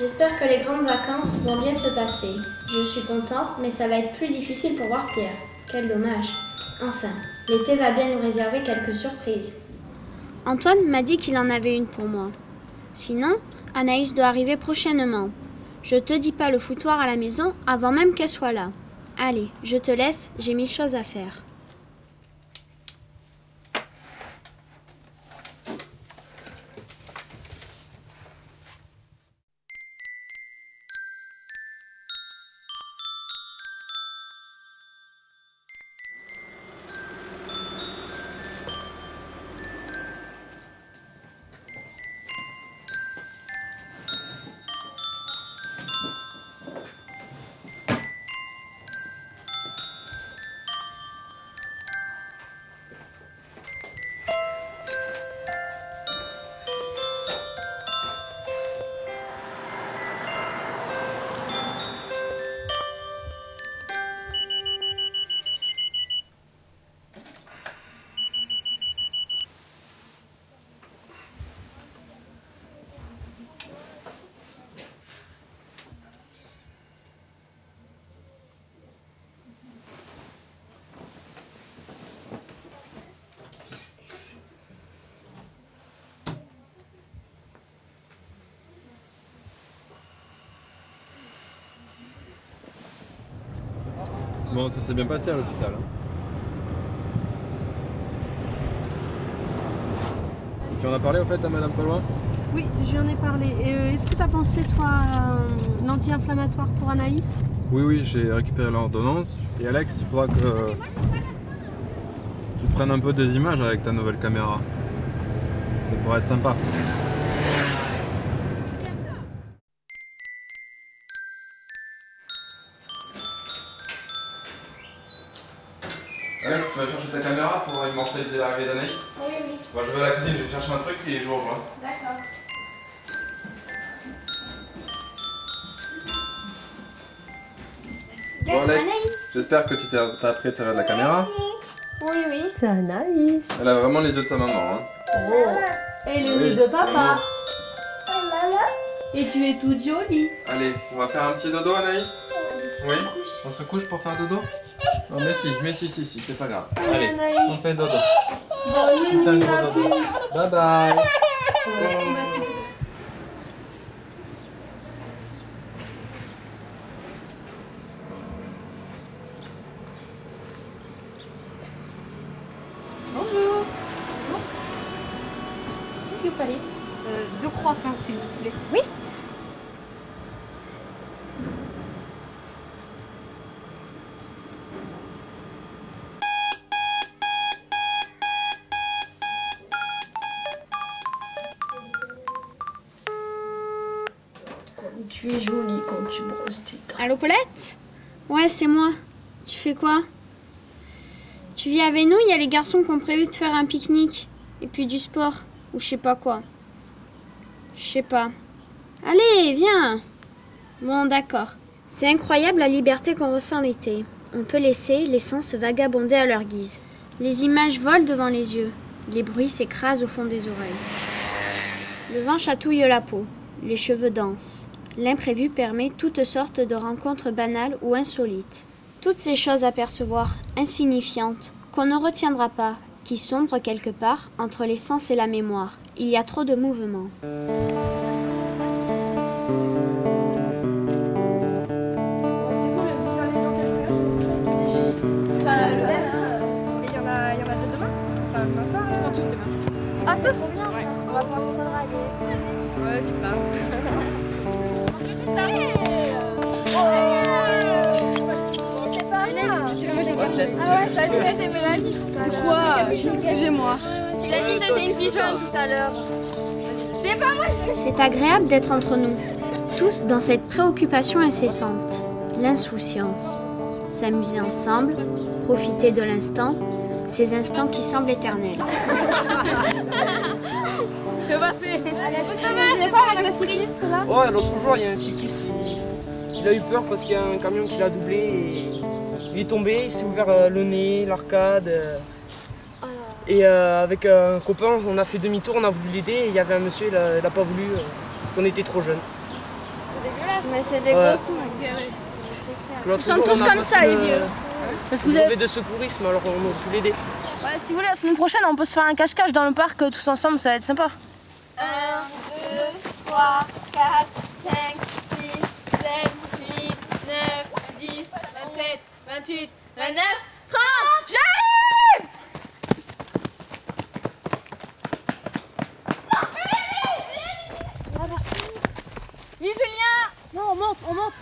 J'espère que les grandes vacances vont bien se passer. Je suis contente, mais ça va être plus difficile pour voir Pierre. Quel dommage. Enfin, l'été va bien nous réserver quelques surprises. Antoine m'a dit qu'il en avait une pour moi. Sinon, Anaïs doit arriver prochainement. Je te dis pas le foutoir à la maison avant même qu'elle soit là. Allez, je te laisse, j'ai mille choses à faire. Bon, ça s'est bien passé à l'hôpital. hein. Tu en as parlé au fait à Madame Palois Oui, je lui en ai parlé. Et, euh, Est-ce que tu as pensé, toi, à un anti-inflammatoire pour Anaïs? Oui, oui, j'ai récupéré l'ordonnance. Et Alex, il faudra que tu prennes un peu des images avec ta nouvelle caméra. Ça pourrait être sympa. Immortaliser l'arrivée d'Anaïs Oui, oui, Moi, je vais à la cuisine, je vais chercher un truc et je vous rejoins. d'accord. Bon, Alex, j'espère que tu t'es t'as appris à tirer de la caméra. Oui, oui. C'est Anaïs. Elle a vraiment les yeux de sa maman. Hein. Et le Oui, nez de papa. maman. Et tu es toute jolie. Allez, on va faire un petit dodo, Anaïs Oui On se couche pour faire dodo? Non, mais si, mais si, si, si, c'est pas grave. Allez, on fait dodo. Bonne nuit. Bye bye Bonjour. Qu'est-ce qu'il fallait Euh, deux croissants, s'il vous plaît. Oui. Tu es jolie quand tu brosses tes dents. Allô Paulette? Ouais, c'est moi. Tu fais quoi? Tu viens avec nous, il y a les garçons qui ont prévu de faire un pique-nique. Et puis du sport. Ou je sais pas quoi. Je sais pas. Allez, viens Bon, d'accord. C'est incroyable la liberté qu'on ressent l'été. On peut laisser les sens vagabonder à leur guise. Les images volent devant les yeux. Les bruits s'écrasent au fond des oreilles. Le vent chatouille la peau. Les cheveux dansent. L'imprévu permet toutes sortes de rencontres banales ou insolites. Toutes ces choses à percevoir, insignifiantes, qu'on ne retiendra pas, qui sombrent quelque part entre les sens et la mémoire. Il y a trop de mouvements. Il y, en a, il y en a deux demain Enfin, demain soir, ils sont tous demain. Ah, ça c'est bien On va pouvoir se. Ouais, tu parles. Ah ouais, salut, c'était Mélanie. De quoi Excusez-moi. Il a dit que c'était une fille jaune tout à l'heure. C'est pas moi C'est agréable d'être entre nous, tous dans cette préoccupation incessante, l'insouciance. S'amuser ensemble, profiter de l'instant, ces instants qui semblent éternels. Que va c'est Ça va, c'est pas avec le cycliste là Ouais, l'autre jour, il y a un cycliste, il, il a eu peur parce qu'il y a un camion qui l'a doublé et il est tombé, il s'est ouvert euh, le nez, l'arcade. euh. Et euh, avec un copain, on a fait demi-tour, on a voulu l'aider et il y avait un monsieur, il a, il a pas voulu euh, parce qu'on était trop jeunes. c'est dégueulasse. Mais c'est des Ouais. Ils sont jour, tous a comme ça, les le- vieux. Parce que vous avez... de secourisme, alors on aurait pu l'aider. Ouais, si vous voulez, la semaine prochaine, on peut se faire un cache-cache dans le parc tous ensemble, ça va être sympa. 1, 2, 3, 4, 28, 29, 30 J'arrive Vive Julien Non, on monte, on monte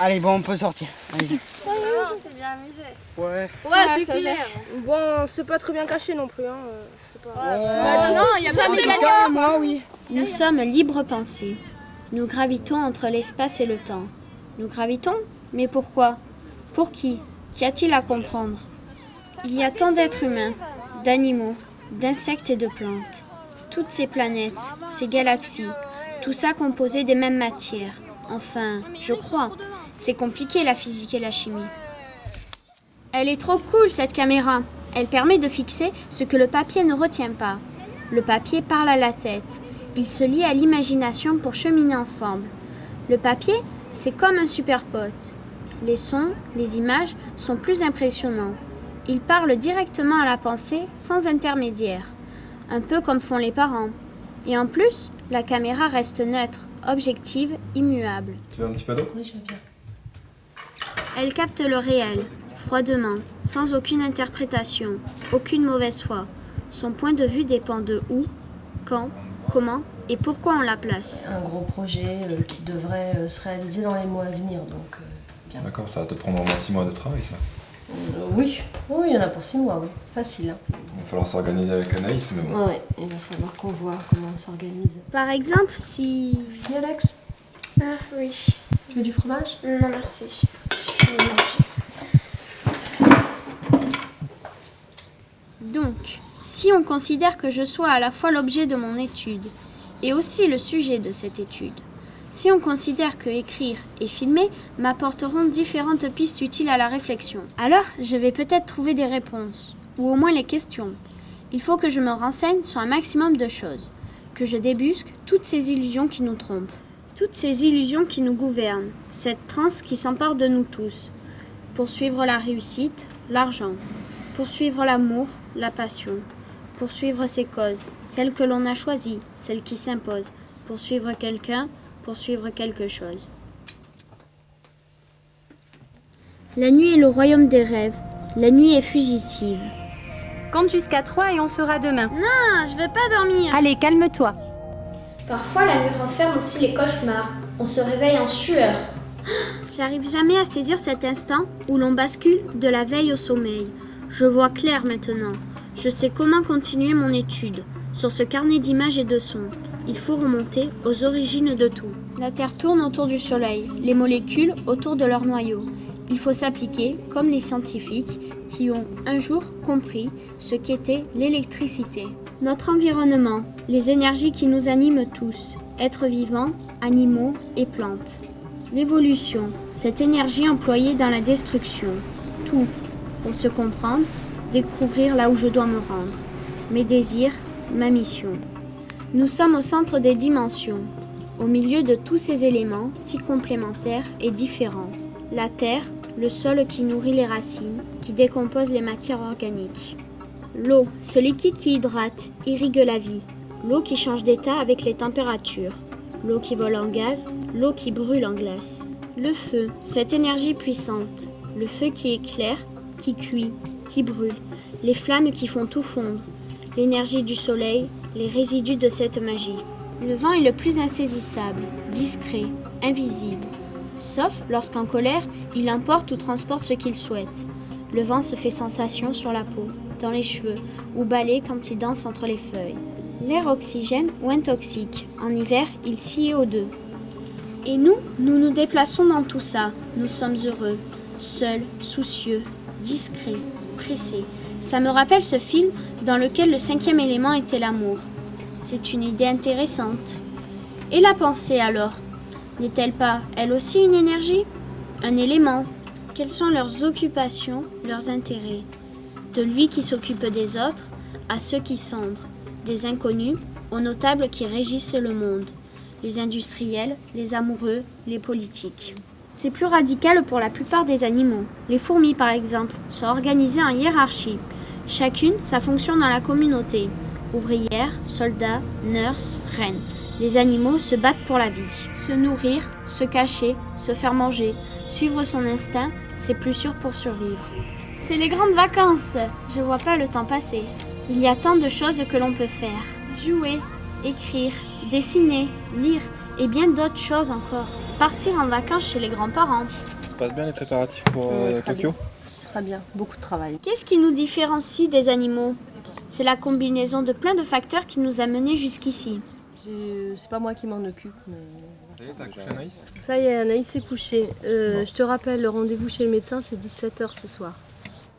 Allez, bon, on peut sortir. Allez. Ouais. Ouais, c'est clair Bon, c'est pas très bien caché non plus, hein. euh, c'est. Bah, non, il y a pas de moi, oui. Nous sommes libres pensés. Nous gravitons entre l'espace et le temps. Nous gravitons Mais pourquoi? Pour qui? Qu'y a-t-il à comprendre? Il y a tant d'êtres humains, d'animaux, d'insectes et de plantes. Toutes ces planètes, ces galaxies, tout ça composé des mêmes matières. Enfin, je crois. C'est compliqué la physique et la chimie. Elle est trop cool cette caméra. Elle permet de fixer ce que le papier ne retient pas. Le papier parle à la tête. Il se lie à l'imagination pour cheminer ensemble. Le papier, c'est comme un super pote. Les sons, les images sont plus impressionnants. Ils parlent directement à la pensée sans intermédiaire. Un peu comme font les parents. Et en plus, la caméra reste neutre, objective, immuable. Tu veux un petit peu d'eau? Elle capte le réel, froidement, sans aucune interprétation, aucune mauvaise foi. Son point de vue dépend de où, quand, comment et pourquoi on la place. Un gros projet euh, qui devrait euh, se réaliser dans les mois à venir. Donc, euh, bien. D'accord, ça va te prendre au moins 6 mois de travail ça. Euh, oui. oui, il y en a pour six mois, oui. Facile. Hein. Il va falloir s'organiser avec Anaïs, mais bon. Ouais, il va falloir qu'on voit comment on s'organise. Par exemple, si... Alex Ah oui. Tu veux du fromage? Non, merci. Je vais manger. Donc, si on considère que je sois à la fois l'objet de mon étude et aussi le sujet de cette étude, si on considère que écrire et filmer m'apporteront différentes pistes utiles à la réflexion, alors je vais peut-être trouver des réponses, ou au moins les questions. Il faut que je me renseigne sur un maximum de choses, que je débusque toutes ces illusions qui nous trompent, toutes ces illusions qui nous gouvernent, cette transe qui s'empare de nous tous, poursuivre la réussite, l'argent, poursuivre l'amour, la passion, poursuivre ses causes, celles que l'on a choisies, celles qui s'imposent, poursuivre quelqu'un, poursuivre quelque chose. La nuit est le royaume des rêves, la nuit est fugitive. Compte jusqu'à 3 et on sera demain. Ah, je vais pas dormir. Allez, calme-toi. Parfois, la nuit renferme aussi les cauchemars. On se réveille en sueur. J'arrive jamais à saisir cet instant où l'on bascule de la veille au sommeil. Je vois clair maintenant. Je sais comment continuer mon étude. Sur ce carnet d'images et de sons, il faut remonter aux origines de tout. La Terre tourne autour du Soleil, les molécules autour de leur noyau. Il faut s'appliquer comme les scientifiques qui ont un jour compris ce qu'était l'électricité. Notre environnement, les énergies qui nous animent tous, êtres vivants, animaux et plantes. L'évolution, cette énergie employée dans la destruction. Tout, pour se comprendre, découvrir là où je dois me rendre. Mes désirs, ma mission. Nous sommes au centre des dimensions, au milieu de tous ces éléments si complémentaires et différents. La terre, le sol qui nourrit les racines, qui décompose les matières organiques. L'eau, ce liquide qui hydrate, irrigue la vie. L'eau qui change d'état avec les températures. L'eau qui vole en gaz, l'eau qui brûle en glace. Le feu, cette énergie puissante. Le feu qui éclaire, qui cuit, qui brûle. Les flammes qui font tout fondre. L'énergie du soleil, les résidus de cette magie. Le vent est le plus insaisissable, discret, invisible. Sauf lorsqu'en colère, il emporte ou transporte ce qu'il souhaite. Le vent se fait sensation sur la peau, dans les cheveux, ou balaye quand il danse entre les feuilles. L'air oxygène ou intoxique. En hiver, il CO2. Et nous, nous nous déplaçons dans tout ça. Nous sommes heureux, seuls, soucieux, discrets, pressés. Ça me rappelle ce film dans lequel le cinquième élément était l'amour. C'est une idée intéressante. Et la pensée alors? N'est-elle pas, elle aussi, une énergie? Un élément Quelles sont leurs occupations, leurs intérêts? De lui qui s'occupe des autres à ceux qui sombrent, des inconnus aux notables qui régissent le monde, les industriels, les amoureux, les politiques. C'est plus radical pour la plupart des animaux. Les fourmis, par exemple, sont organisées en hiérarchie, chacune sa fonction dans la communauté. Ouvrière, soldat, nurse, reine. Les animaux se battent pour la vie. Se nourrir, se cacher, se faire manger, suivre son instinct, c'est plus sûr pour survivre. C'est les grandes vacances. Je vois pas le temps passer. Il y a tant de choses que l'on peut faire. Jouer, écrire, dessiner, lire et bien d'autres choses encore. Partir en vacances chez les grands-parents. Ça se passe bien les préparatifs pour euh, très Tokyo Très bien, beaucoup de travail. Qu'est-ce qui nous différencie des animaux? C'est la combinaison de plein de facteurs qui nous a menés jusqu'ici. C'est pas moi qui m'en occupe, mais... Ça y est, Anaïs? Ça y est, Anaïs couchée. Euh, Je te rappelle, le rendez-vous chez le médecin, c'est 17h ce soir.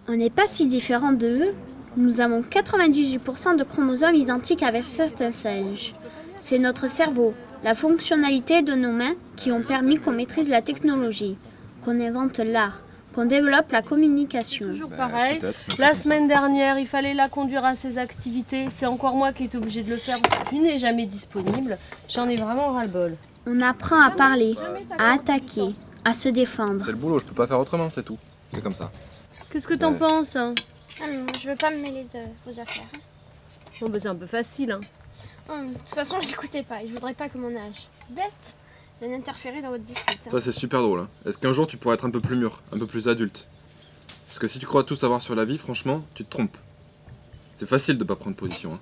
On n'est pas si différents d'eux. Nous avons 98% de chromosomes identiques avec certains singes. C'est notre cerveau, la fonctionnalité de nos mains qui ont permis qu'on maîtrise la technologie, qu'on invente l'art, qu'on développe la communication. Toujours Bah, pareil. La semaine dernière, il fallait la conduire à ses activités. C'est encore moi qui est obligée de le faire parce que tu n'es jamais disponible. J'en ai vraiment ras-le-bol. On apprend à parler, à attaquer, à se défendre. C'est le boulot, je peux pas faire autrement, c'est tout. C'est comme ça. Qu'est-ce que t'en Ouais. penses hein Ah non, je veux pas me mêler de vos affaires. Bon, bah, C'est un peu facile. Hein. Hum, de toute façon, j'écoutais pas et je voudrais pas que mon âge bête vienne interférer dans votre dispute. hein. Ça, c'est super drôle. hein. Est-ce qu'un jour tu pourrais être un peu plus mûr, un peu plus adulte? Parce que si tu crois tout savoir sur la vie, franchement, tu te trompes. C'est facile de pas prendre position. hein.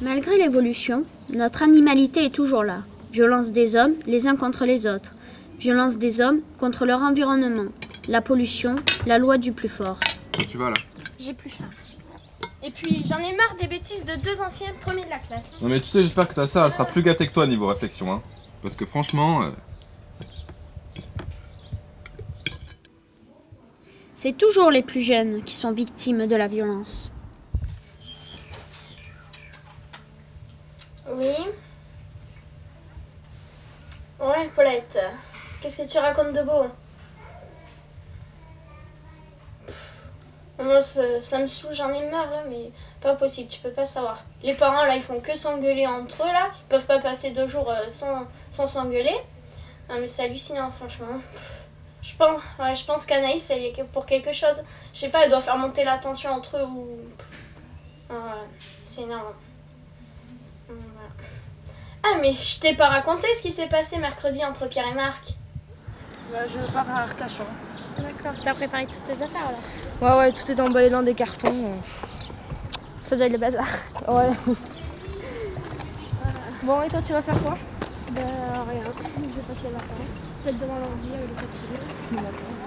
Malgré l'évolution, notre animalité est toujours là. Violence des hommes les uns contre les autres. Violence des hommes contre leur environnement. La pollution, la loi du plus fort. Où tu vas là J'ai plus faim. Et puis, j'en ai marre des bêtises de deux anciens premiers de la classe. Non mais tu sais, j'espère que ta sœur, elle sera plus gâtée que toi niveau réflexion. Hein. Parce que franchement, euh, C'est toujours les plus jeunes qui sont victimes de la violence. Oui. Ouais, Paulette. Qu'est-ce que tu racontes de beau? Moi, ça, me saoule, j'en ai marre là, mais pas possible, tu peux pas savoir. Les parents là, ils font que s'engueuler entre eux là, ils peuvent pas passer deux jours euh, sans sans s'engueuler. Non, mais c'est hallucinant, franchement. Je pense, ouais, je pense qu'Anaïs, elle est pour quelque chose. Je sais pas, elle doit faire monter la tension entre eux ou. Ah, ouais, c'est énorme. Ah, mais je t'ai pas raconté ce qui s'est passé mercredi entre Pierre et Marc. Bah, je pars à Arcachon. D'accord, t'as préparé toutes tes affaires alors Ouais, ouais, tout est emballé dans des cartons. Ça doit être le bazar. Ouais. Bon, et toi, tu vas faire quoi? Bah, rien. Je vais passer les vacances. Je vais être devant l'ordi avec le papier. Bon,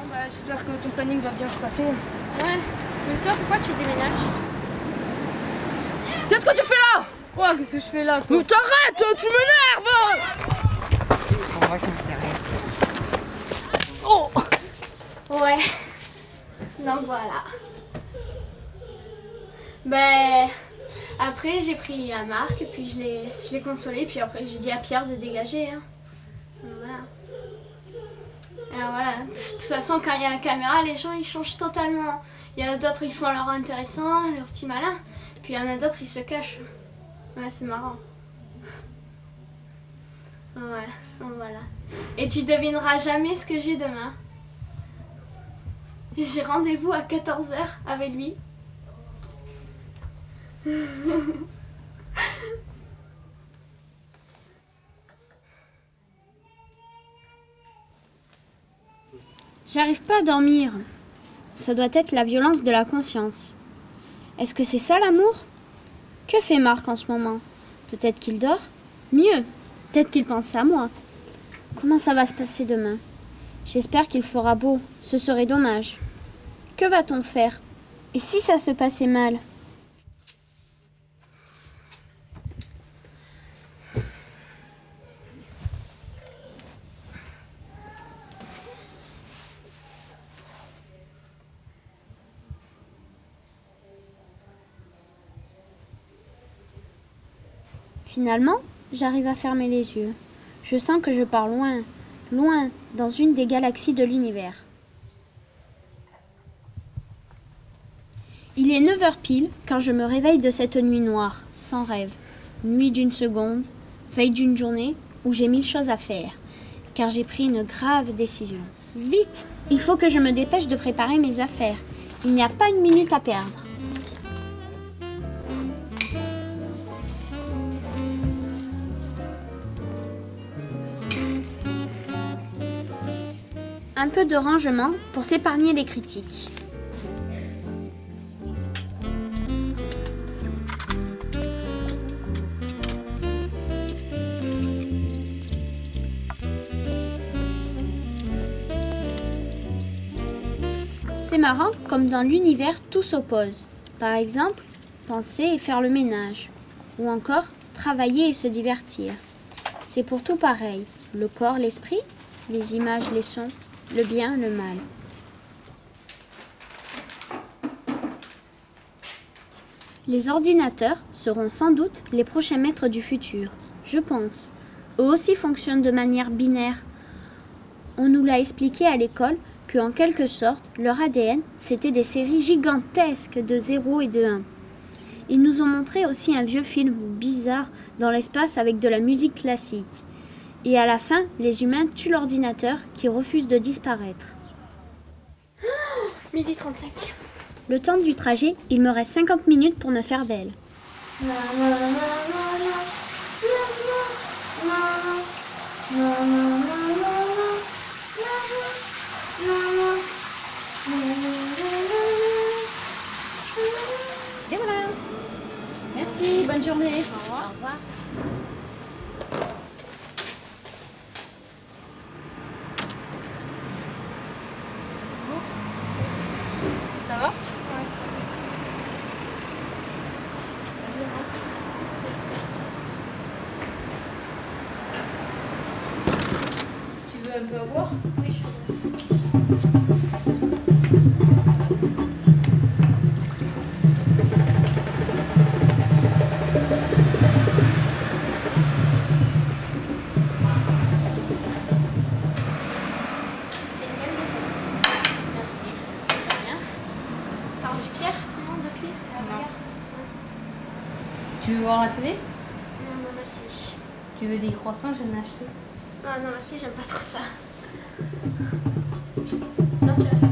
bah, J'espère que ton planning va bien se passer. Ouais. Mais toi, pourquoi tu déménages? Qu'est-ce que tu fais là? Quoi? Qu'est-ce que je fais là toi? Mais t'arrêtes Tu m'énerves comme ça. Ouais. Donc voilà. Ben. Après, j'ai pris à Marc, puis je l'ai, consolé, puis après, j'ai dit à Pierre de dégager. Hein. Voilà. Alors voilà. De toute façon, quand il y a la caméra, les gens ils changent totalement. Il y en a d'autres, ils font leur intéressant, leur petit malin. Puis il y en a d'autres, ils se cachent. Ouais, c'est marrant. Ouais, donc voilà. Et tu devineras jamais ce que j'ai demain. J'ai rendez-vous à 14h avec lui. J'arrive pas à dormir. Ça doit être la violence de la conscience. Est-ce que c'est ça l'amour? Que fait Marc en ce moment? Peut-être qu'il dort? Mieux, peut-être qu'il pense à moi. Comment ça va se passer demain? J'espère qu'il fera beau. Ce serait dommage. Que va-t-on faire? Et si ça se passait mal? Finalement, j'arrive à fermer les yeux. Je sens que je pars loin, loin, dans une des galaxies de l'univers. Il est 9 heures pile quand je me réveille de cette nuit noire, sans rêve. Nuit d'une seconde, veille d'une journée où j'ai mille choses à faire, car j'ai pris une grave décision. Vite Il faut que je me dépêche de préparer mes affaires. Il n'y a pas une minute à perdre. Un peu de rangement pour s'épargner les critiques. C'est marrant comme dans l'univers tout s'oppose. Par exemple, penser et faire le ménage. Ou encore travailler et se divertir. C'est pour tout pareil. Le corps, l'esprit, les images, les sons, le bien, le mal. Les ordinateurs seront sans doute les prochains maîtres du futur, je pense. Eux aussi fonctionnent de manière binaire. On nous l'a expliqué à l'école que, en quelque sorte, leur ADN, c'était des séries gigantesques de 0 et de 1. Ils nous ont montré aussi un vieux film bizarre dans l'espace avec de la musique classique. Et à la fin, les humains tuent l'ordinateur qui refuse de disparaître. Midi 35. Le temps du trajet, il me reste 50 minutes pour me faire belle. Et voilà. Merci, bonne journée. Au revoir. Au revoir. Tu veux des croissants Je vais en acheter. Ah non, merci, j'aime pas trop ça. Sinon, tu vas faire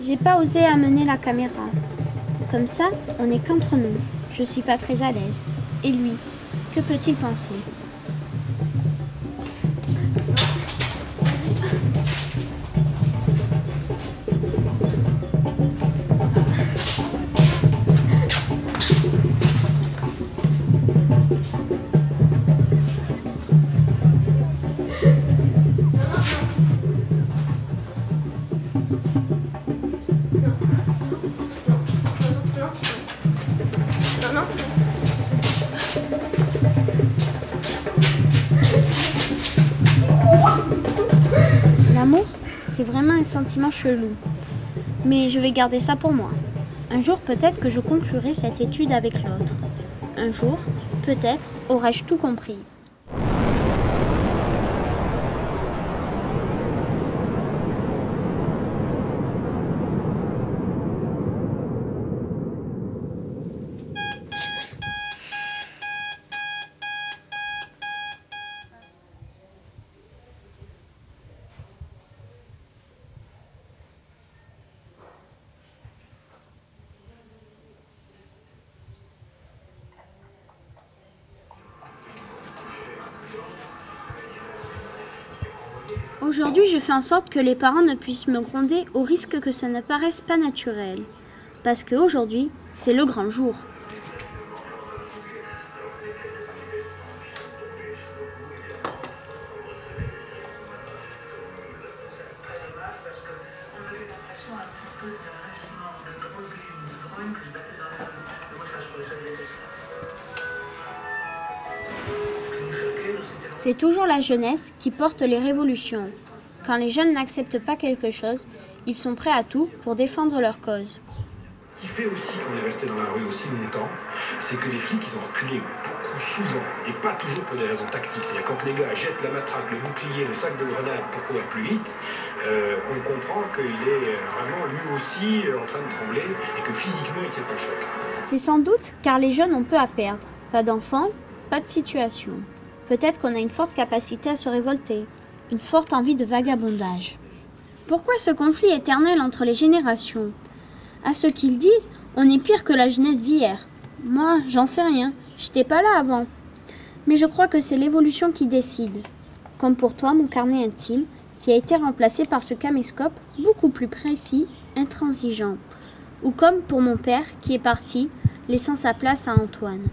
J'ai pas osé amener la caméra. Comme ça, on n'est qu'entre nous. Je suis pas très à l'aise. Et lui, que peut-il penser? C'est vraiment un sentiment chelou. Mais je vais garder ça pour moi. Un jour, peut-être que je conclurai cette étude avec l'autre. Un jour, peut-être, aurai-je tout compris. Aujourd'hui, je fais en sorte que les parents ne puissent me gronder au risque que ça ne paraisse pas naturel. Parce qu'aujourd'hui, c'est le grand jour. C'est toujours la jeunesse qui porte les révolutions. Quand les jeunes n'acceptent pas quelque chose, ils sont prêts à tout pour défendre leur cause. Ce qui fait aussi qu'on est resté dans la rue aussi longtemps, c'est que les flics, ils ont reculé beaucoup, souvent, et pas toujours pour des raisons tactiques. C'est-à-dire quand les gars jettent la matraque, le bouclier, le sac de grenades pour courir plus vite, euh, on comprend qu'il est vraiment lui aussi en train de trembler et que physiquement, il ne tient pas le choc. C'est sans doute car les jeunes ont peu à perdre. Pas d'enfants, pas de situation. Peut-être qu'on a une forte capacité à se révolter, une forte envie de vagabondage. Pourquoi ce conflit éternel entre les générations? À ce qu'ils disent, on est pire que la jeunesse d'hier. Moi, j'en sais rien, j'étais pas là avant. Mais je crois que c'est l'évolution qui décide. Comme pour toi, mon carnet intime, qui a été remplacé par ce caméscope beaucoup plus précis, intransigeant. Ou comme pour mon père, qui est parti, laissant sa place à Antoine.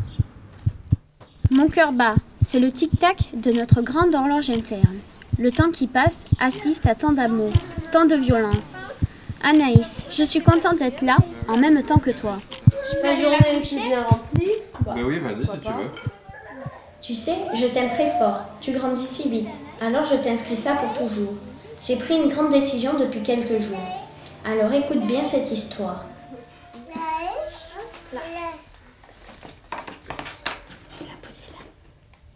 Mon cœur bat, c'est le tic-tac de notre grande horloge interne. Le temps qui passe assiste à tant d'amour, tant de violence. Anaïs, je suis contente d'être là en même temps que toi. La journée est bien remplie. Bah oui, vas-y si tu veux. Tu sais, je t'aime très fort. Tu grandis si vite. Alors je t'inscris ça pour toujours. J'ai pris une grande décision depuis quelques jours. Alors écoute bien cette histoire. Là. Je vais la poser là.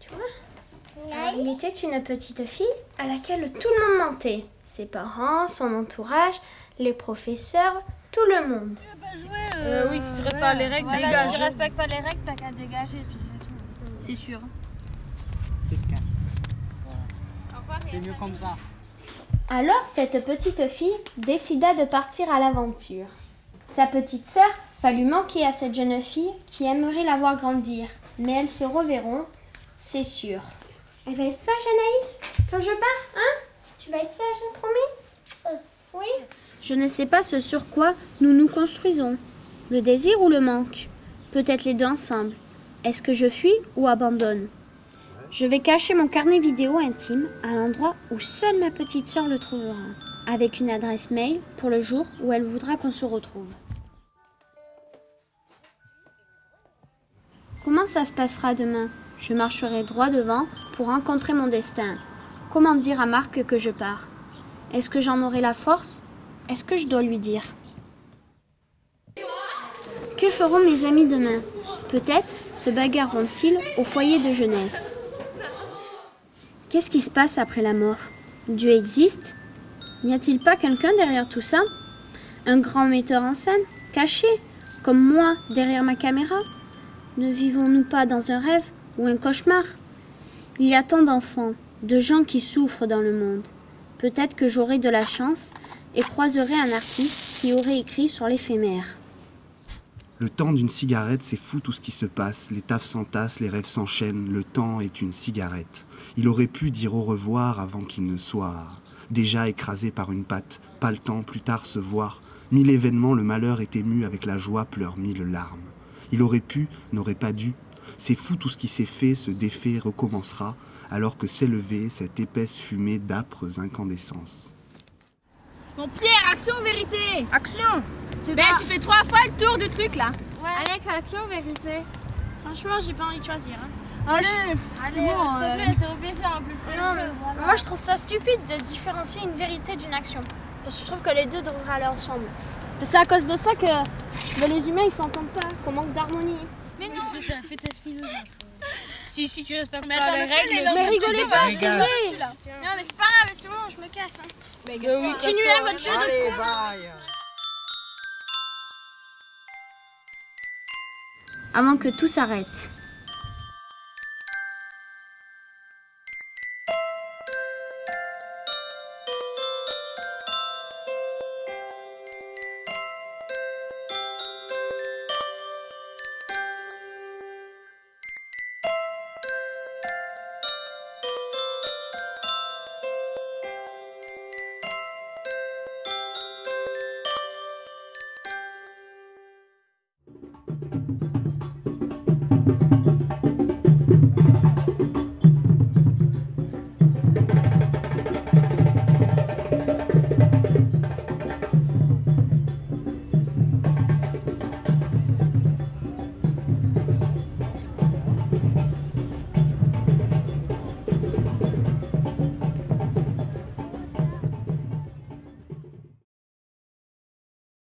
Tu vois Alors, Il était une petite fille à laquelle tout le monde mentait. Ses parents, son entourage, les professeurs, tout le monde. Euh, oui, si tu respectes pas les règles, Voilà, dégage. si tu respectes pas les règles, t'as qu'à dégager, puis c'est tout. C'est sûr. Tu te casses. C'est mieux comme ça. Alors cette petite fille décida de partir à l'aventure. Sa petite sœur va lui manquer à cette jeune fille qui aimerait la voir grandir, mais elles se reverront, c'est sûr. Elle va être sage Anaïs quand je pars, hein Tu vas être sage, hein, promis Oui Je ne sais pas ce sur quoi nous nous construisons. Le désir ou le manque? Peut-être les deux ensemble. Est-ce que je fuis ou abandonne? Je vais cacher mon carnet vidéo intime à l'endroit où seule ma petite sœur le trouvera, avec une adresse mail pour le jour où elle voudra qu'on se retrouve. Comment ça se passera demain? Je marcherai droit devant pour rencontrer mon destin. Comment dire à Marc que je pars? Est-ce que j'en aurai la force? Est-ce que je dois lui dire? Que feront mes amis demain? Peut-être se bagarreront-ils au foyer de jeunesse. Qu'est-ce qui se passe après la mort? Dieu existe? N'y a-t-il pas quelqu'un derrière tout ça? Un grand metteur en scène, caché, comme moi derrière ma caméra? Ne vivons-nous pas dans un rêve ou un cauchemar? Il y a tant d'enfants, de gens qui souffrent dans le monde. Peut-être que j'aurai de la chance et croiserai un artiste qui aurait écrit sur l'éphémère. Le temps d'une cigarette, c'est fou tout ce qui se passe. Les taffes s'entassent, les rêves s'enchaînent. Le temps est une cigarette. Il aurait pu dire au revoir avant qu'il ne soit déjà écrasé par une patte. Pas le temps, plus tard se voir. Mille événements, le malheur est ému, avec la joie pleure mille larmes. Il aurait pu, n'aurait pas dû. C'est fou tout ce qui s'est fait, se défait, recommencera, alors que s'élevait cette épaisse fumée d'âpres incandescences. Bon, Pierre, action ou vérité Action Ben, tu fais trois fois le tour du truc là. Ouais. Alex, action, vérité. Franchement, j'ai pas envie de choisir. hein. Allez, Allez, bon, s'il euh, te plaît, t'es obligé en plus. Non, mais voilà. moi je trouve ça stupide de différencier une vérité d'une action. Parce que je trouve que les deux devraient aller ensemble. C'est à cause de ça que ben, les humains ils s'entendent pas, qu'on manque d'harmonie. Ta philosophe. si, si tu respectes Mais pas attends, les règles, les langues, Mais rigolez pas, c'est vrai Non mais c'est pas grave, c'est bon, je me casse. hein. oui, Continuez à votre jeu de Allez, bye Avant que tout s'arrête.